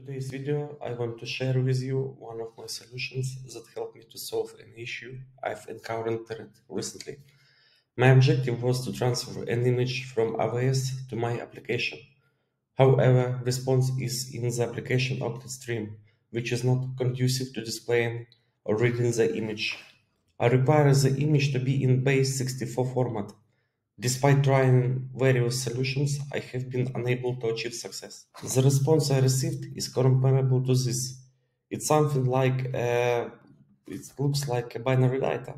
today's video, I want to share with you one of my solutions that helped me to solve an issue I've encountered recently. My objective was to transfer an image from AWS to my application. However, response is in the application Octet stream, which is not conducive to displaying or reading the image. I require the image to be in base64 format, Despite trying various solutions, I have been unable to achieve success. The response I received is comparable to this. It's something like uh, it looks like a binary data.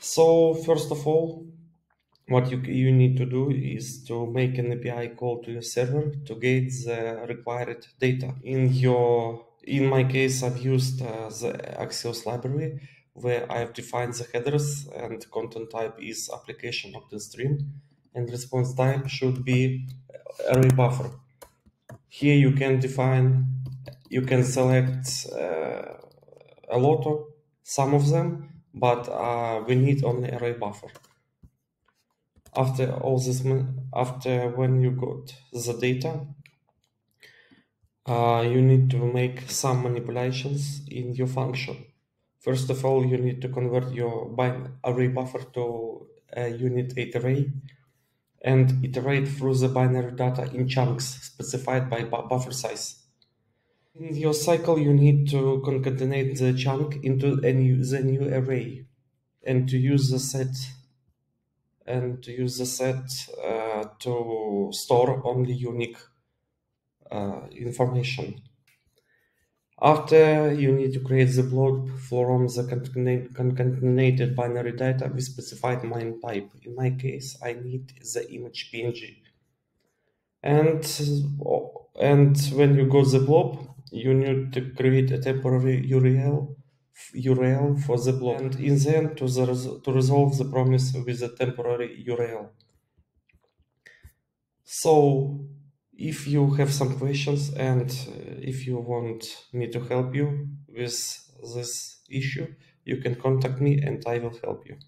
So first of all, what you, you need to do is to make an API call to your server to get the required data. In your in my case, I've used uh, the Axios library where I've defined the headers and content type is application Octet stream and response type should be array buffer. Here you can define, you can select uh, a lot of some of them, but uh, we need only array buffer. After all this, after when you got the data, uh, you need to make some manipulations in your function. First of all, you need to convert your array buffer to a unit 8 array and iterate through the binary data in chunks specified by bu buffer size. In your cycle, you need to concatenate the chunk into a new, the new array and to use the set and to use the set uh, to store only unique uh, information. After you need to create the blob from the concatenated binary data with specified MIME type. In my case, I need the image PNG. And, and when you got the blob, you need to create a temporary URL URL for the blob and in the end to, the, to resolve the promise with a temporary URL. So if you have some questions and uh, if you want me to help you with this issue, you can contact me and I will help you.